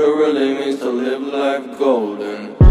It really means to live life golden